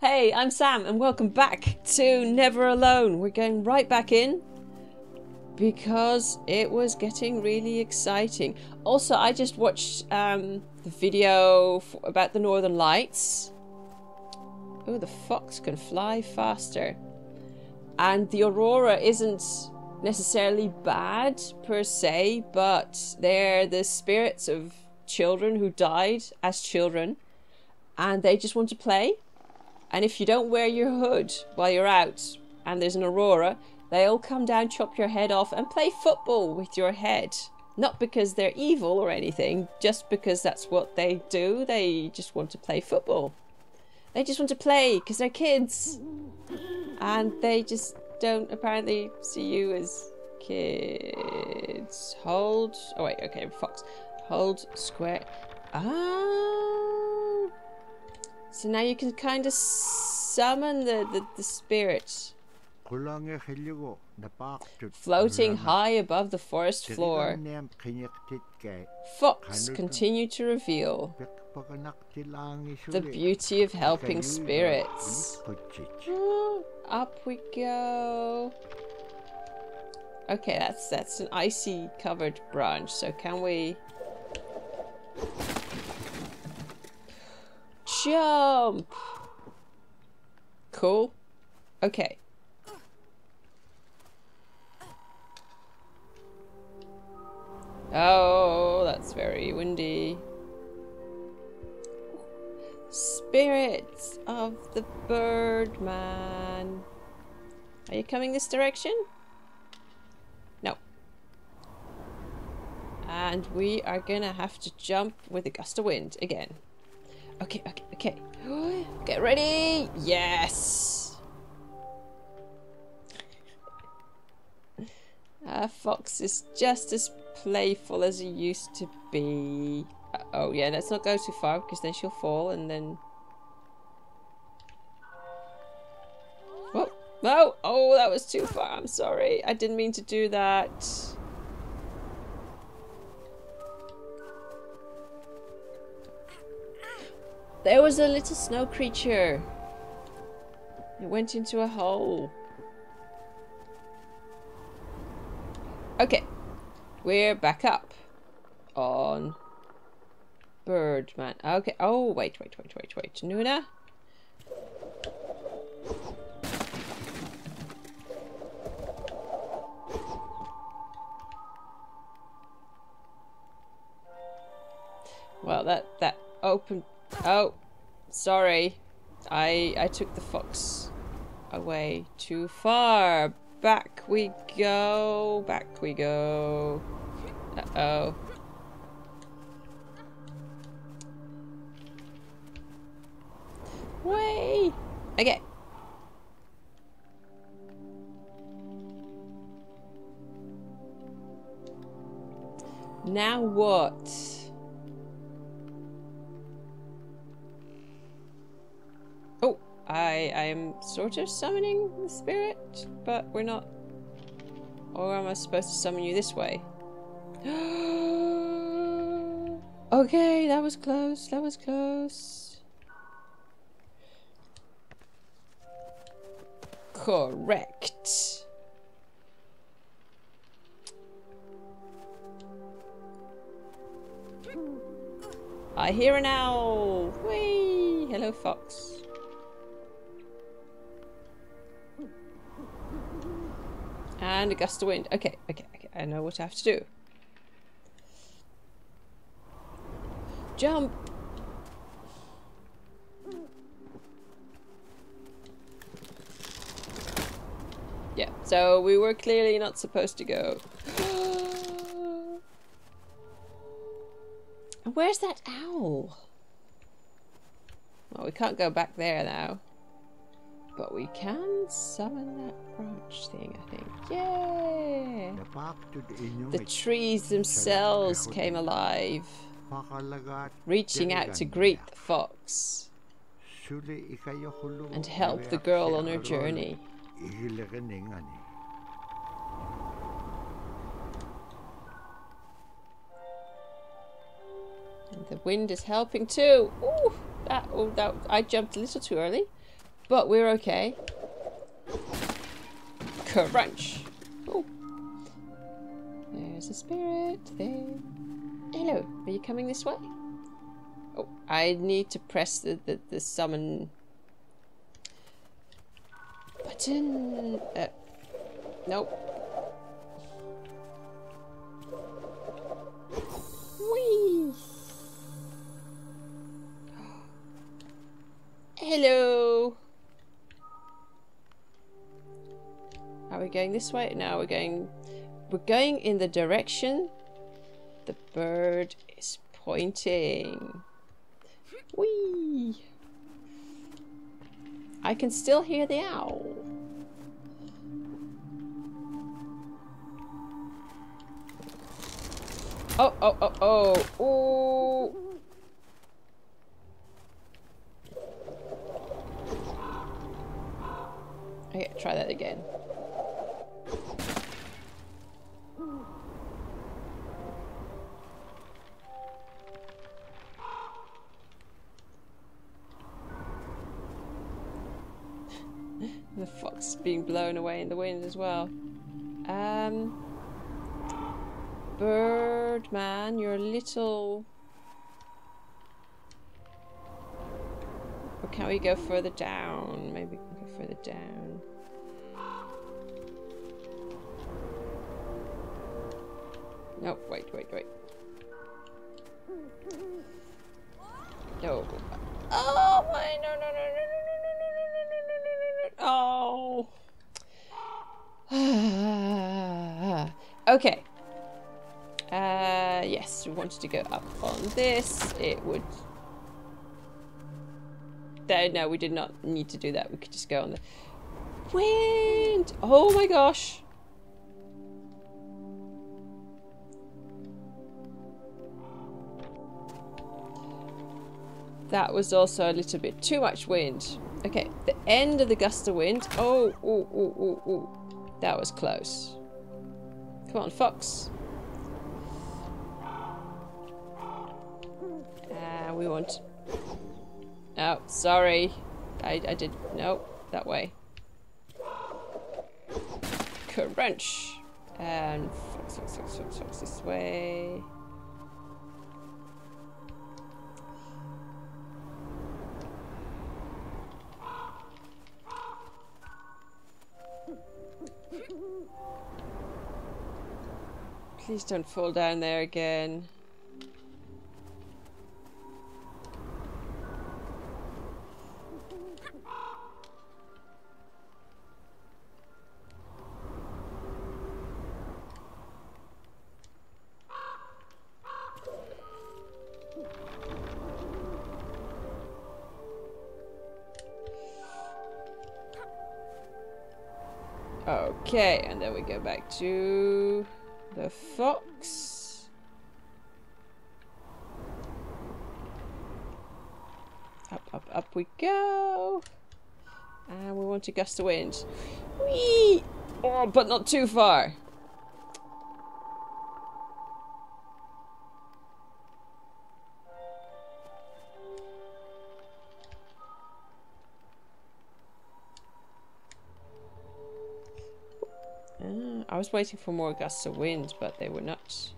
Hey, I'm Sam, and welcome back to Never Alone. We're going right back in because it was getting really exciting. Also, I just watched um, the video about the Northern Lights. Oh, the fox can fly faster. And the Aurora isn't necessarily bad per se, but they're the spirits of children who died as children and they just want to play and if you don't wear your hood while you're out and there's an aurora, they'll come down, chop your head off, and play football with your head. Not because they're evil or anything, just because that's what they do. They just want to play football. They just want to play because they're kids. And they just don't apparently see you as kids. Hold. Oh, wait, okay, Fox. Hold square. Ah. So now you can kind of summon the, the, the spirit. Floating high above the forest floor. Fox continue to reveal the beauty of helping spirits. Mm, up we go. Okay, that's that's an icy covered branch. So can we Jump! Cool. Okay. Oh, that's very windy. Spirits of the Birdman. Are you coming this direction? No. And we are gonna have to jump with a gust of wind again. Okay, okay, okay. Get ready! Yes! Uh, Fox is just as playful as he used to be. Uh, oh yeah, let's not go too far because then she'll fall and then... Oh, no! Oh, that was too far. I'm sorry. I didn't mean to do that. There was a little snow creature. It went into a hole. Okay. We're back up. On Birdman. Okay. Oh, wait, wait, wait, wait, wait. Nuna? Well, that, that opened Oh, sorry. I I took the fox away too far. Back we go. Back we go. Uh-oh. Way. Okay. Now what? I I am sort of summoning the spirit, but we're not. Or am I supposed to summon you this way? okay, that was close. That was close. Correct. I hear an owl. Whee! Hello, fox. And a gust of wind. Okay, okay, okay. I know what I have to do. Jump! Yeah, so we were clearly not supposed to go. Where's that owl? Well, we can't go back there now. But we can summon that branch thing, I think. Yay! The trees themselves came alive, reaching out to greet the fox and help the girl on her journey. And the wind is helping too. Ooh. that, oh, that, I jumped a little too early. But we're okay. Crunch. Oh. There's a spirit there. Hello, are you coming this way? Oh, I need to press the, the, the summon button. Uh, nope. Whee! Hello! We going this way? No, we're going... We're going in the direction the bird is pointing. Whee! I can still hear the owl. Oh, oh, oh, oh, oh. As well. Um, Birdman, you're a little... Or can we go further down? Maybe we can go further down. No, wait, wait, wait. No. Okay. Uh, yes, we wanted to go up on this. It would... There, no, we did not need to do that. We could just go on the... Wind! Oh my gosh! That was also a little bit too much wind. Okay, the end of the gust of wind. Oh, oh, oh, oh, oh. That was close. Come on, fox. Uh, we want... Oh, sorry. I, I did... No, that way. Crunch. And fox, fox, fox, fox, fox this way. Please don't fall down there again. Okay, and then we go back to the fox. Up, up, up we go. And we want to gust the wind. Whee! Oh, but not too far. I was waiting for more gusts of wind, but they were not.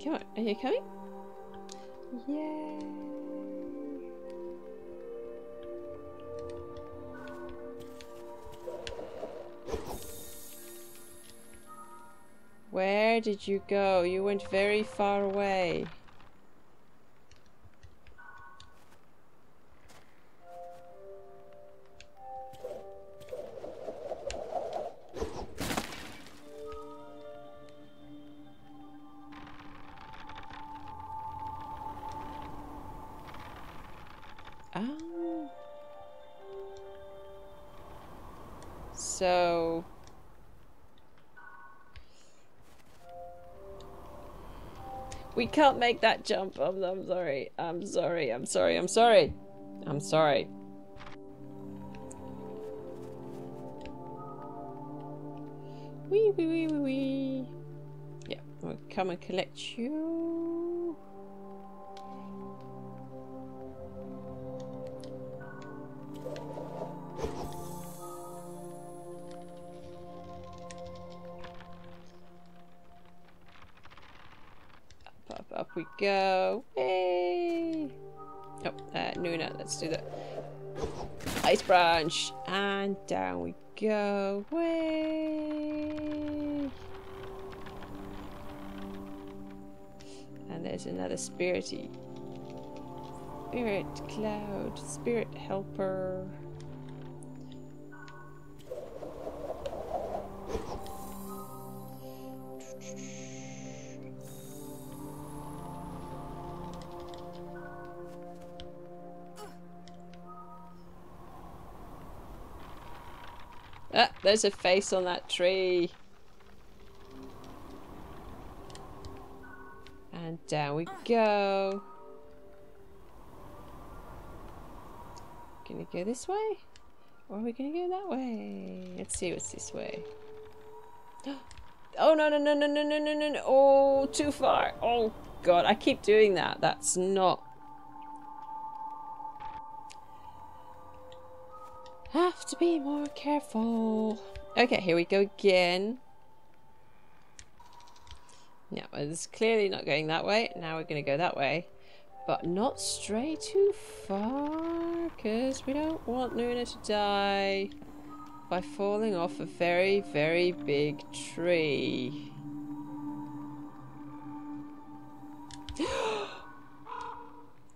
Come on, are you coming? Yay! Where did you go? You went very far away. Can't make that jump. I'm, I'm sorry. I'm sorry. I'm sorry. I'm sorry. I'm sorry. Wee wee wee wee wee. Yeah, we'll come and collect you. We go. Hey! Oh, uh, Nuna, let's do the ice branch. And down we go. Way! And there's another spirity. Spirit cloud, spirit helper. There's a face on that tree. And down we go. Gonna go this way? Or are we gonna go that way? Let's see what's this way. Oh no no no no no no no no no oh too far. Oh god, I keep doing that. That's not Have to be more careful. Okay, here we go again. Yeah, it's clearly not going that way. Now we're going to go that way. But not stray too far, because we don't want Nuna to die by falling off a very, very big tree.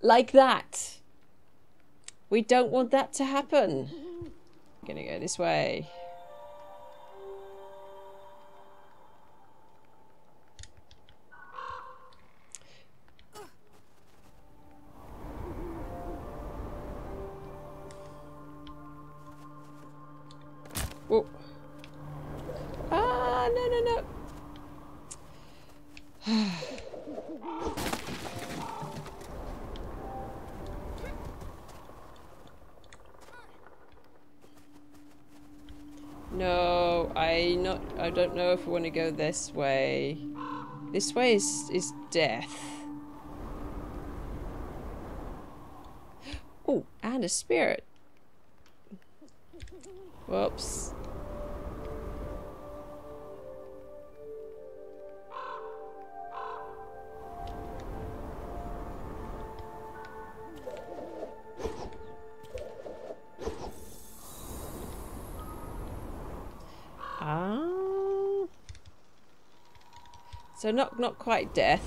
like that. We don't want that to happen. Gonna go this way. This way. This way is is death. Oh, and a spirit. Whoops. So not not quite death.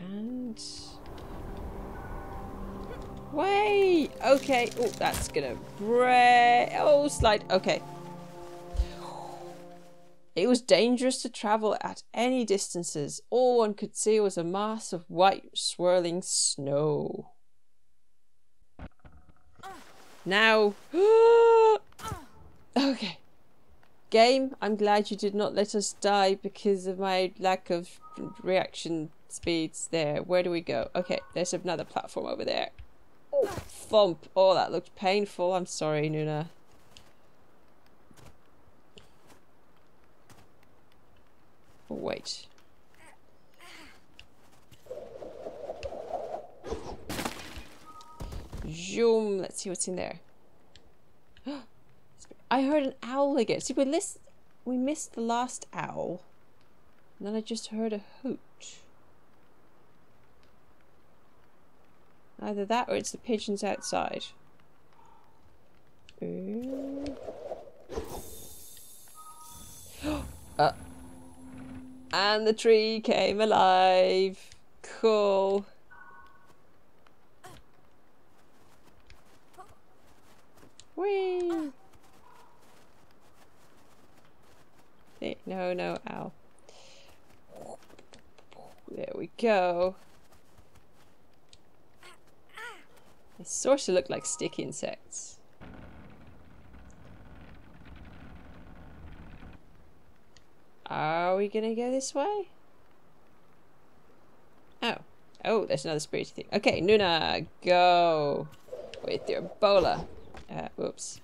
And wait, okay. Oh, that's gonna break. Oh, slide. Okay. It was dangerous to travel at any distances. All one could see was a mass of white swirling snow. Now, okay. Game, I'm glad you did not let us die because of my lack of reaction speeds there. Where do we go? Okay, there's another platform over there. Oh, thump. Oh, that looked painful. I'm sorry, Nuna. Wait. Zoom. Let's see what's in there. I heard an owl again. See, we, list we missed the last owl. And then I just heard a hoot. Either that or it's the pigeons outside. uh, and the tree came alive. Cool. Whee! Eh, no, no, ow. There we go. They sort of look like stick insects. Are we gonna go this way? Oh. Oh, there's another spirit thing. Okay, Nuna, go with your bola. Uh, oops.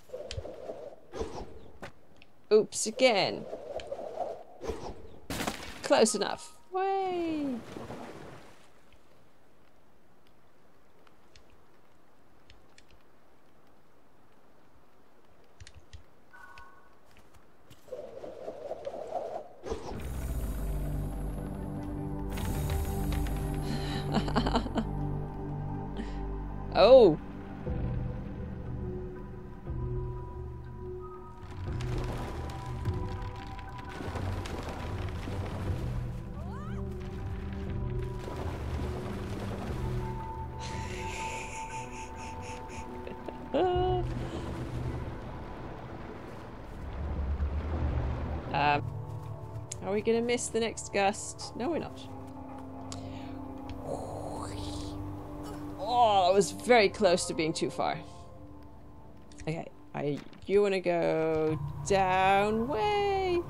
Oops again. Close enough. Way. Going to miss the next gust? No, we're not. Oh, that was very close to being too far. Okay, I you want to go down way.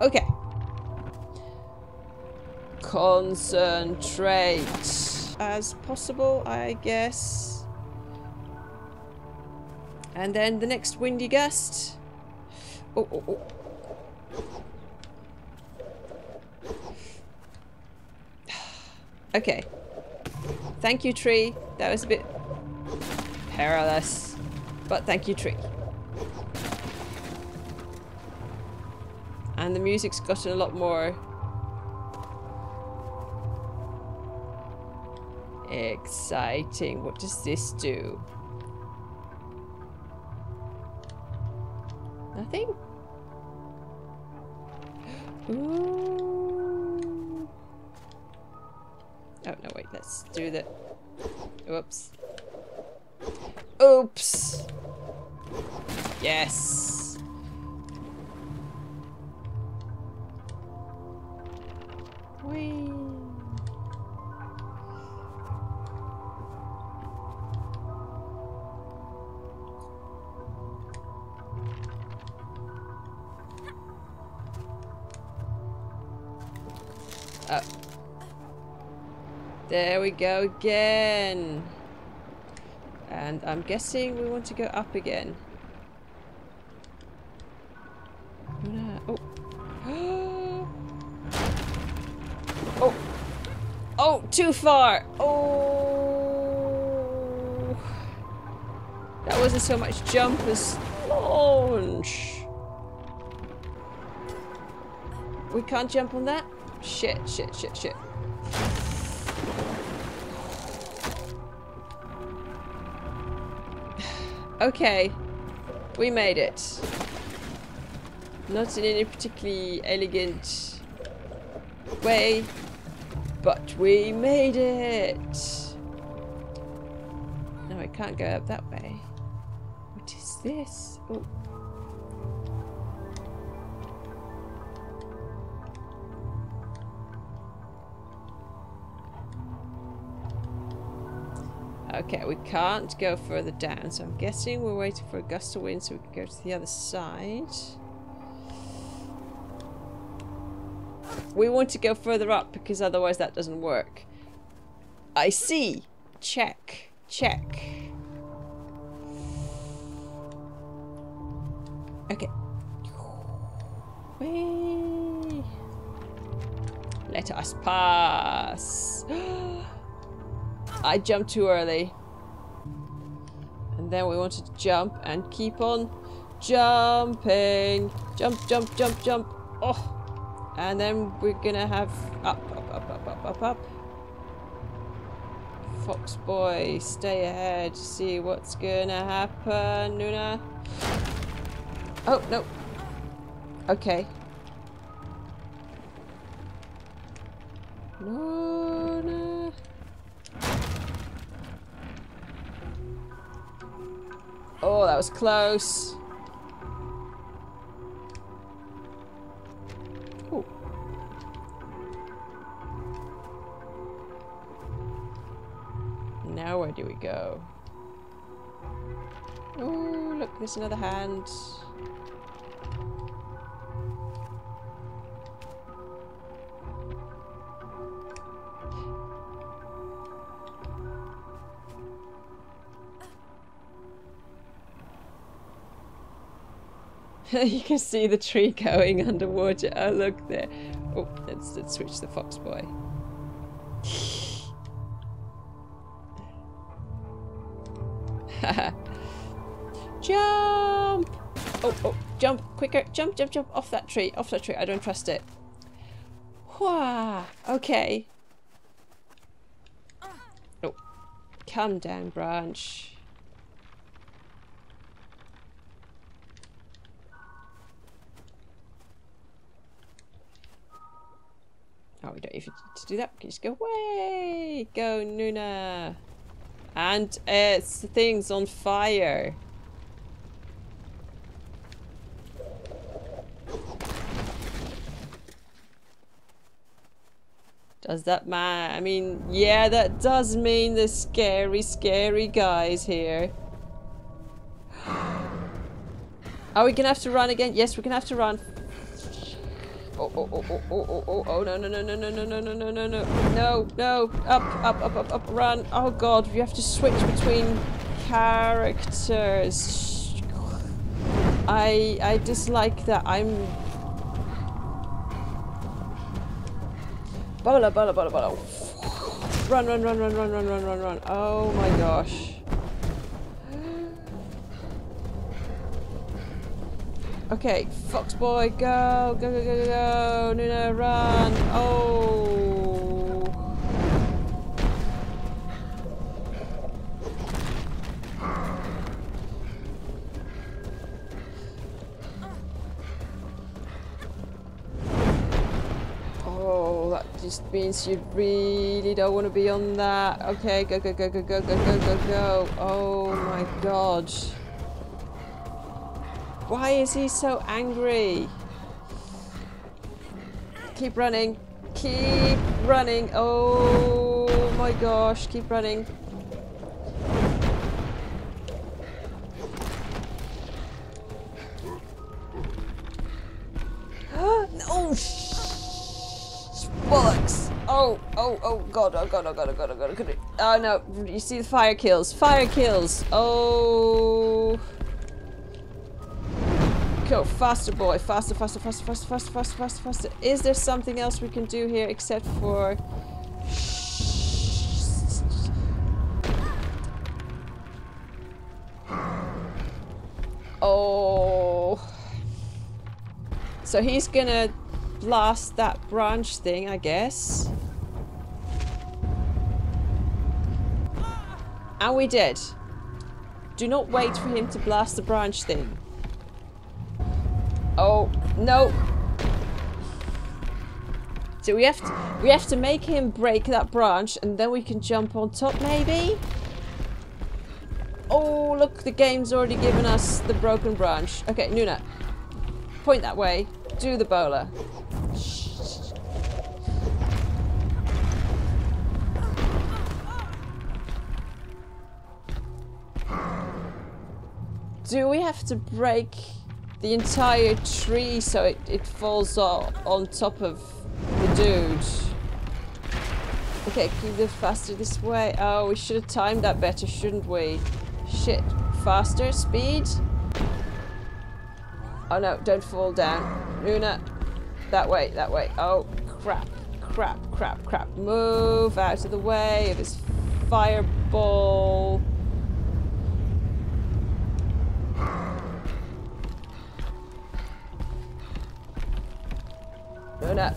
Okay. Concentrate as possible, I guess. And then the next windy gust. Oh, oh, oh. Okay. Thank you, tree. That was a bit perilous. But thank you, tree. And the music's gotten a lot more exciting. What does this do? Nothing? Ooh. Oh, no, wait. Let's do the... Oops. Oops! Yes! Up. There we go again. And I'm guessing we want to go up again. Oh, oh. oh. Oh, too far. Oh. That wasn't so much jump as launch. We can't jump on that? Shit, shit, shit, shit. okay. We made it. Not in any particularly elegant way, but we made it! No, I can't go up that way. What is this? Oh. Okay, we can't go further down, so I'm guessing we're waiting for a gust of wind so we can go to the other side. We want to go further up because otherwise that doesn't work. I see. Check. Check. Okay. Whee. Let us pass. Oh, I jumped too early. And then we wanted to jump and keep on jumping. Jump, jump, jump, jump. Oh. And then we're gonna have up, up, up, up, up, up, up. Fox boy, stay ahead. See what's gonna happen, Nuna. Oh, no. Okay. No, no. Oh, that was close. Ooh. Now where do we go? Oh, look, there's another hand. you can see the tree going underwater. Oh, look there. Oh, let's, let's switch the fox boy. Jump! Oh, oh. jump, quicker, jump, jump, jump, off that tree, off that tree. I don't trust it. Wah, okay. Oh, Come down, branch. Oh, we don't even need to do that. We can just go away. Go, Nuna. And it's things on fire. Does that man? I mean, yeah, that does mean the scary, scary guys here. Are we gonna have to run again? Yes, we're gonna have to run. Oh, oh, oh, oh, oh, oh, oh, oh, no, no, no, no, no, no, no, no, no, no, no, no, no, up, up, up, up, up, run. Oh god, we have to switch between characters. I, I dislike that. I'm Bola, bola, bola, bola. Run, run, run, run, run, run, run, run, run. Oh my gosh. Okay, Fox Boy, go, go, go, go, go, go. Nuna, run. Oh. Oh, that just means you really don't want to be on that. Okay, go, go, go, go, go, go, go, go, go. Oh my god. Why is he so angry? Keep running. Keep running. Oh my gosh, keep running. oh, bollocks. Oh, oh, oh, God, oh, God, oh, God, oh, God, oh, God, oh, God. Oh, no, you see the fire kills. Fire kills. Oh. Go, faster, boy. Faster, faster, faster, faster, faster, faster, faster, faster. Is there something else we can do here except for... Oh. So he's gonna blast that branch thing, I guess. And we did. Do not wait for him to blast the branch thing. Oh, no. So we have to we have to make him break that branch and then we can jump on top maybe? Oh, look, the game's already given us the broken branch. Okay, Nuna. Point that way. Do the bola. Do we have to break the entire tree so it, it falls on, on top of the dude? Okay, keep it faster this way. Oh, we should have timed that better, shouldn't we? Shit. Faster, speed. Oh no, don't fall down. Nuna, that way, that way. Oh, crap, crap, crap, crap. Move out of the way of his fireball. Nuna.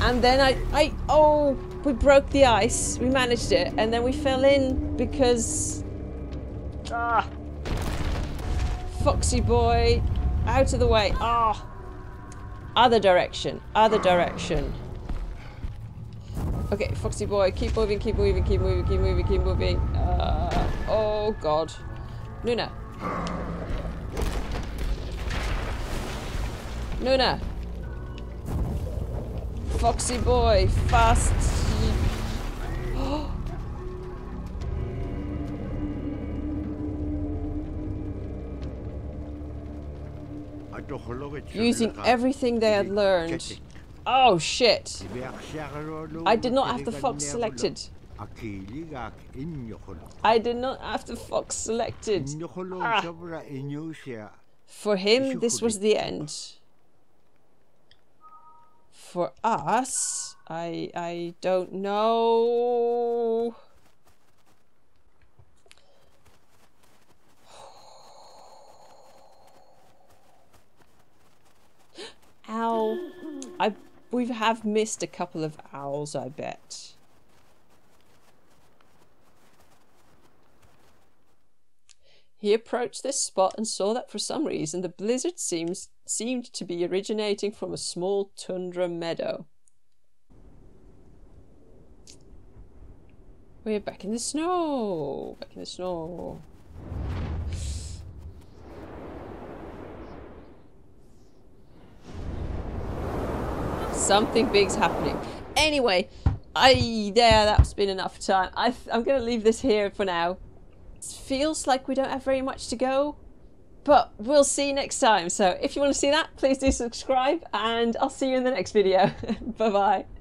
And then I, I, oh, we broke the ice. We managed it. And then we fell in because, ah, Foxy boy, out of the way. Ah, other direction, other direction. Okay, Foxy boy, keep moving, keep moving, keep moving, keep moving, keep moving. Uh, oh God. Nuna. Nuna. Foxy boy, fast. Using everything they had learned. Oh shit! I did not have the fox selected. I did not have the fox selected. Ah. For him, this was the end for us. I I don't know. Owl. I we have missed a couple of owls, I bet. He approached this spot and saw that for some reason the blizzard seems seemed to be originating from a small tundra meadow. We're back in the snow. Back in the snow. Something big's happening. Anyway, I there. That's been enough time. I, I'm going to leave this here for now. Feels like we don't have very much to go, but we'll see next time. So if you want to see that, please do subscribe, and I'll see you in the next video. bye bye.